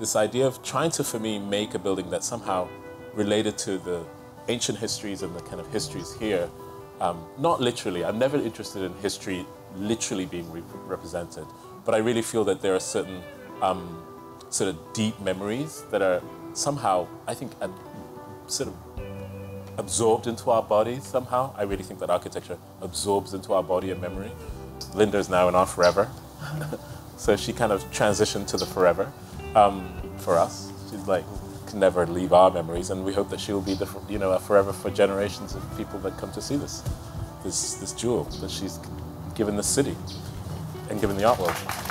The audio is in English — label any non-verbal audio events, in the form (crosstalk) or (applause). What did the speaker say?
this idea of trying to, for me, make a building that somehow related to the ancient histories and the kind of histories here. Um, not literally. I'm never interested in history literally being re- represented, but I really feel that there are certain um, sort of deep memories that are somehow, I think, sort of absorbed into our bodies somehow. I really think that architecture absorbs into our body and memory. Linda is now in our forever, (laughs) so she kind of transitioned to the forever um, for us. She's like can never leave our memories, and we hope that she will be the you know forever for generations of people that come to see this this this jewel that she's given the city and given the art world.